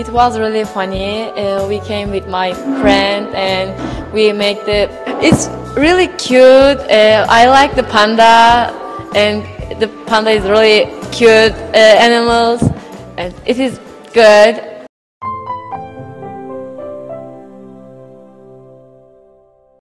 it was really funny. Uh, we came with my friend and we make the. It's really cute. Uh, I like the panda, and the panda is really cute uh, animals, and it is good.